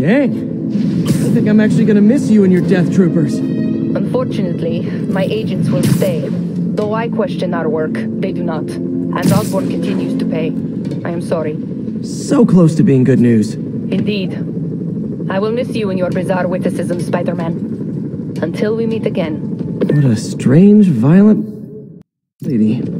Dang. I think I'm actually gonna miss you and your death troopers. Unfortunately, my agents will stay. Though I question our work, they do not. And Osborn continues to pay. I am sorry. So close to being good news. Indeed. I will miss you and your bizarre witticism, Spider-Man. Until we meet again. What a strange, violent lady.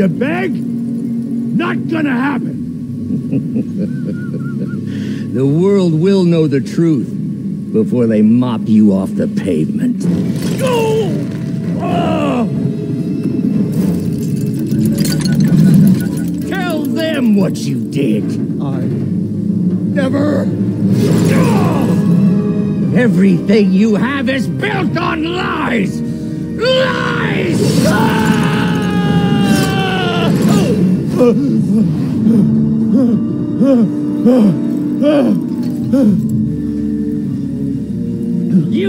To beg? Not gonna happen. The world will know the truth before they mop you off the pavement. Go! Oh! Tell them what you did. I never. Ah! Everything you have is built on lies! Lies! Ah! You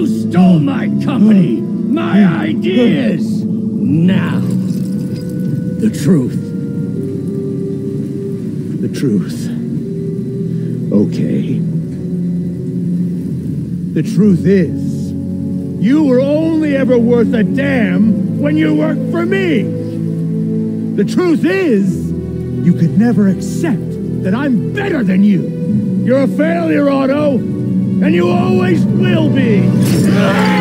stole my company, my ideas! Now, the truth. The truth. Okay. The truth is, you were only ever worth a damn when you worked for me. The truth is, you could never accept that I'm better than you. You're a failure, Otto, and you always will be.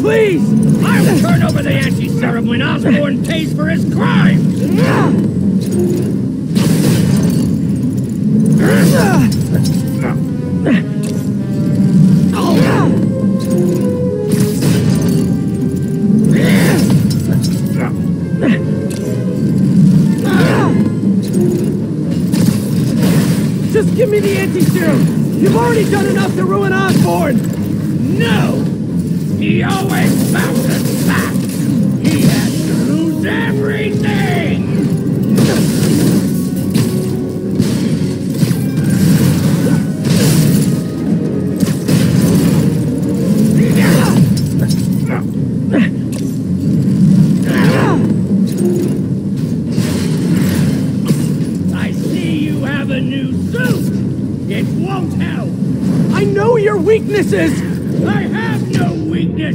Please! I'll turn over the anti-serum when Osborn pays for his crimes! Just give me the anti-serum! You've already done enough to ruin Osborn! No! He always bounces back. He has to lose everything. I see you have a new suit. It won't help. I know your weaknesses. I have. You're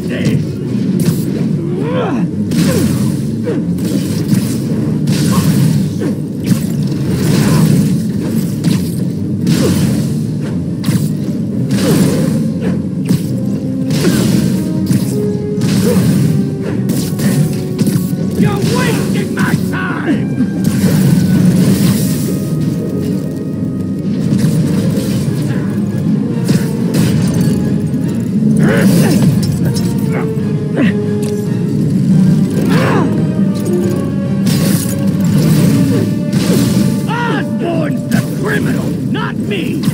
me!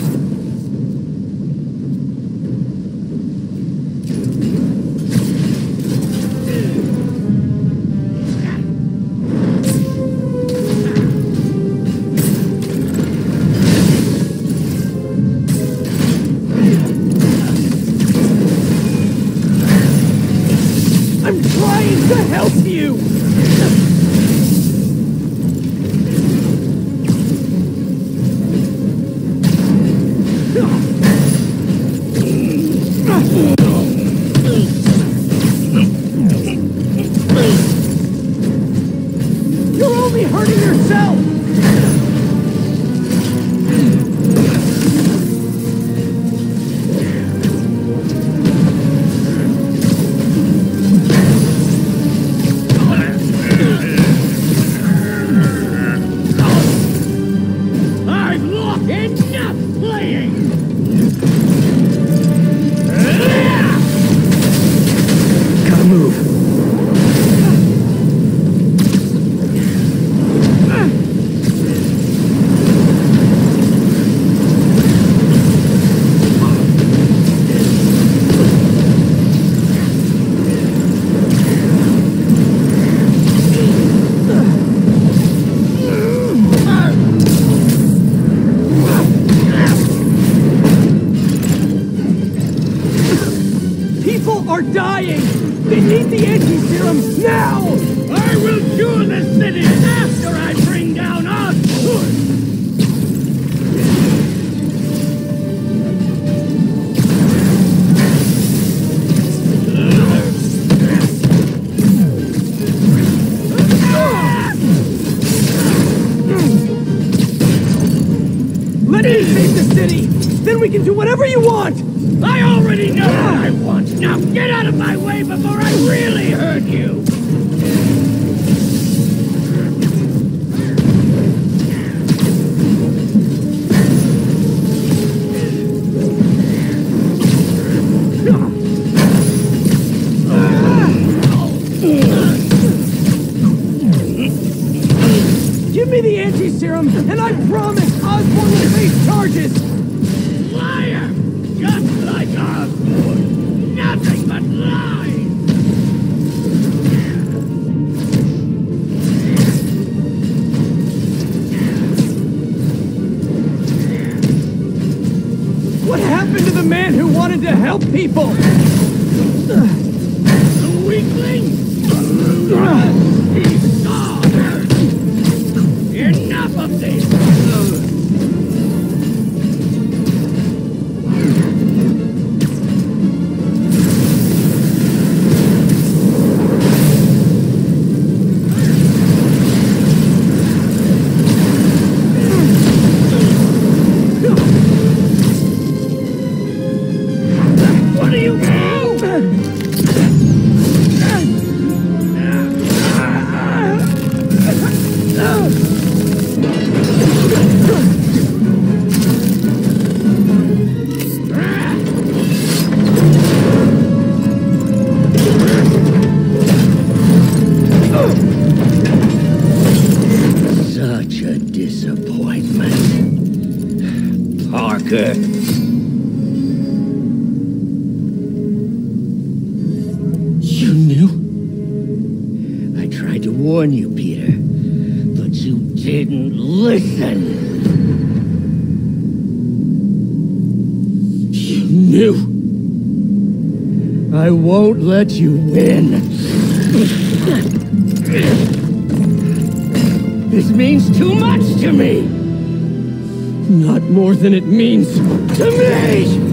People are dying! They need the anti-serum now! I will cure the city after I bring down Osborn! Let me save the city! Then we can do whatever you want! I already know what I want! Now get out of my way before I really hurt you! Give me the anti-serum, and I promise Osborn will face charges! Help people? The weakling! You didn't listen. You knew. I won't let you win. This means too much to me! Not more than it means to me!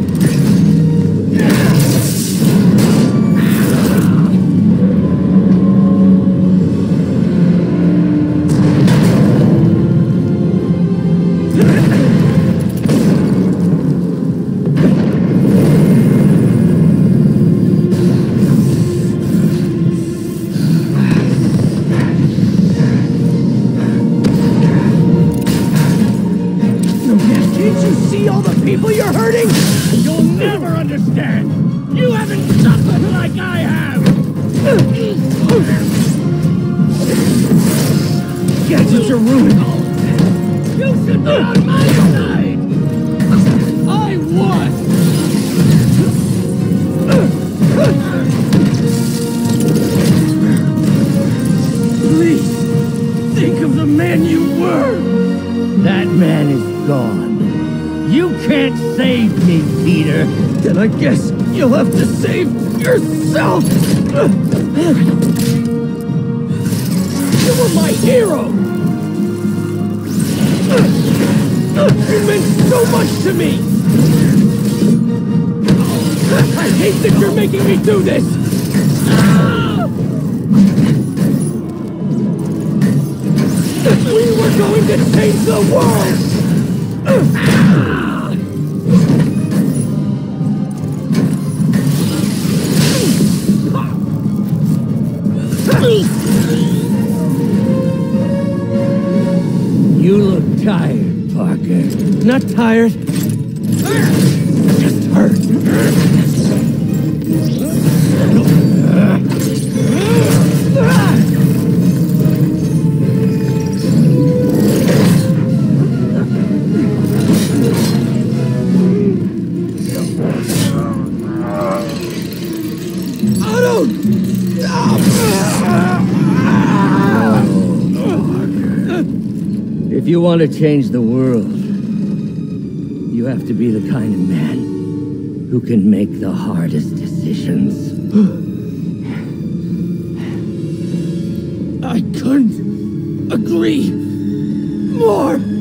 Don't you see all the people you're hurting? You'll never understand. You haven't suffered like I have. Gadgets are ruined. You should be on my side. I won. Please, think of the man you were. That man is gone. Can't save me, Peter. Then I guess you'll have to save yourself! You were my hero! You meant so much to me! I hate that you're making me do this! We were going to change the world! Not tired. Just hurt. If you want to change the world, have to be the kind of man who can make the hardest decisions. I couldn't agree more.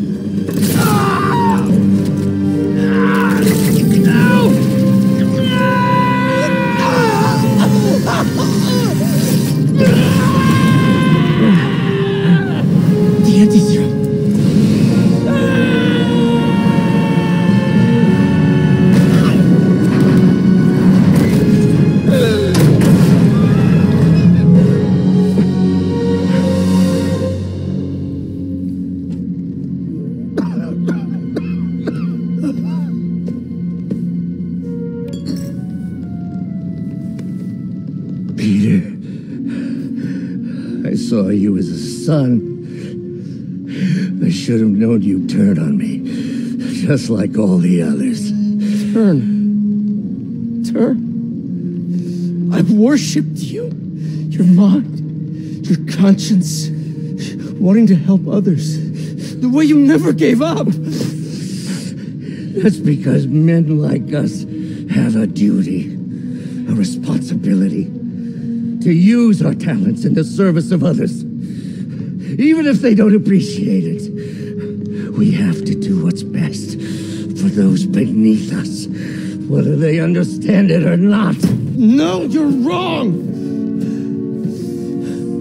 Turn on me, just like all the others. Turn. Turn. I've worshipped you. Your mind, your conscience, wanting to help others. The way you never gave up. That's because men like us have a duty, a responsibility to use our talents in the service of others. Even if they don't appreciate it, we have to do what's best for those beneath us, whether they understand it or not. No, you're wrong.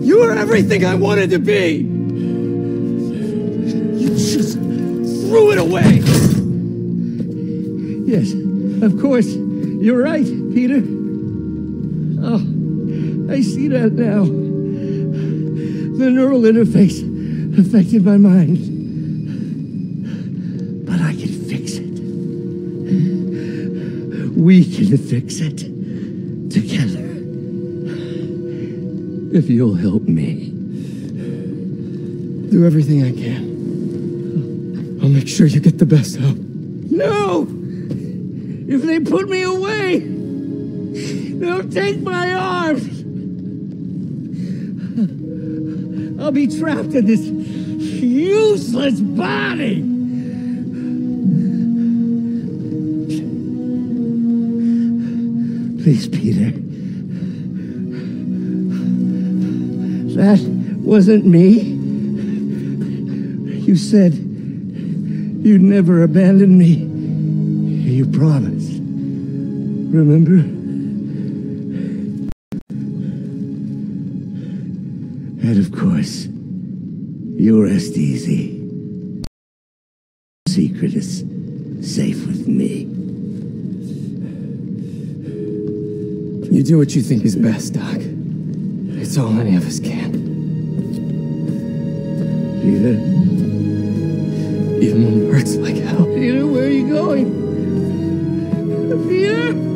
You are everything I wanted to be. You just threw it away. Yes, of course. You're right, Peter. Oh, I see that now. The neural interface affected my mind. We can fix it. Together. If you'll help me. Do everything I can. I'll make sure you get the best help. No! If they put me away, they'll take my arms. I'll be trapped in this useless body. Please, Peter. That wasn't me. You said you'd never abandon me. You promised. Remember? And of course, you rest easy. Secret is safe with me. You do what you think is best, Doc. It's all any of us can. Peter? Even when it hurts like hell. Peter, where are you going? Peter?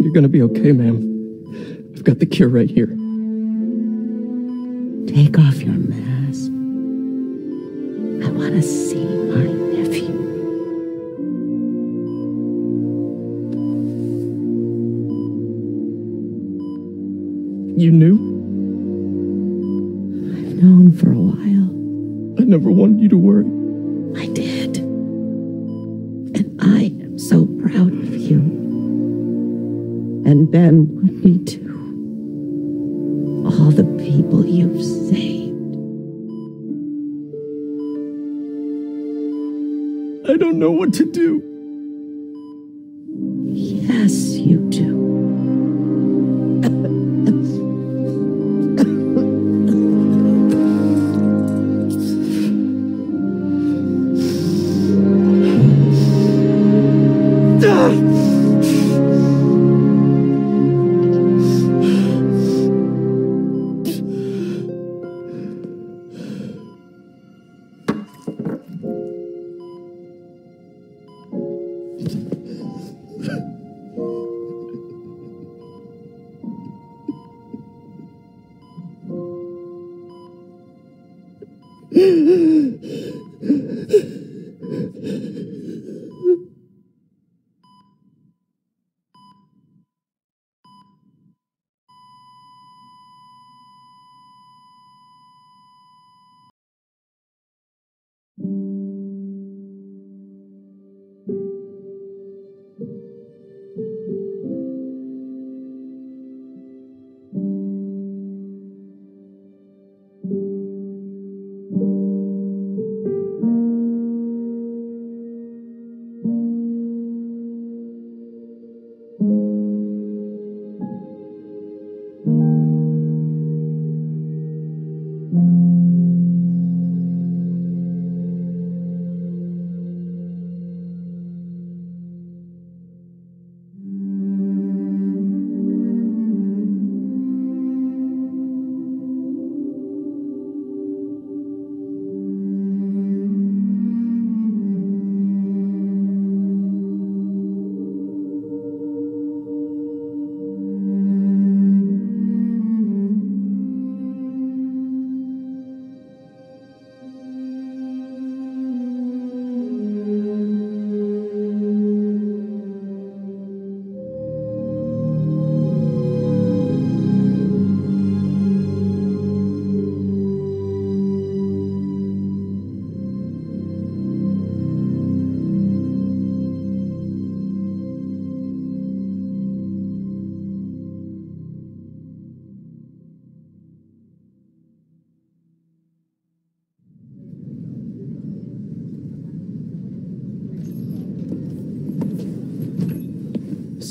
You're gonna be okay, ma'am. I've got the cure right here. Take off your mask. I want to see my nephew. You knew? I've known for a while. I never wanted you to worry. And Ben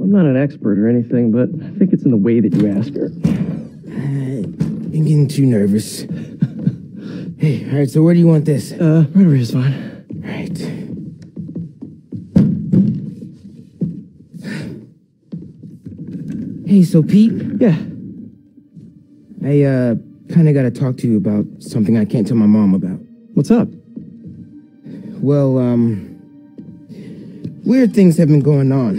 I'm not an expert or anything, but I think it's in the way that you ask her. I'm getting too nervous. hey, all right, so where do you want this? Uh, right over here is fine. Right. Hey, so Pete, Yeah. I uh kind of got to talk to you about something I can't tell my mom about. What's up? Well, um weird things have been going on.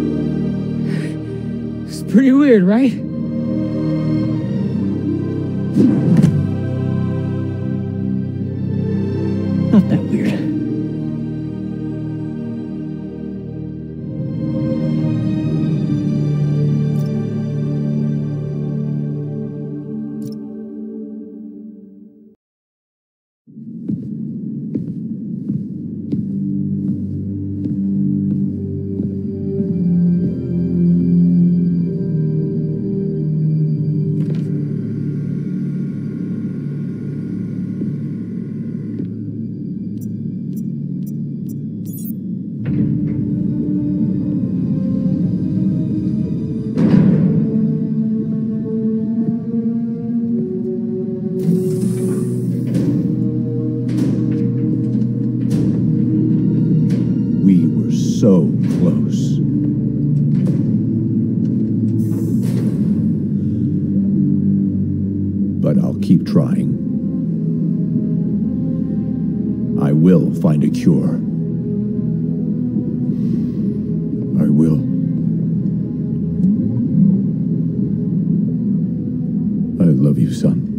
Pretty weird, right? cure. I will. I love you, son.